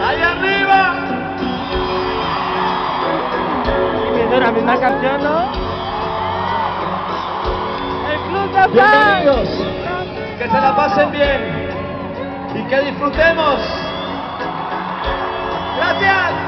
¡Allá arriba! Y la misma canción, ¿no? ¡El Club de Bienvenidos. Que se la pasen bien y que disfrutemos. ¡Gracias!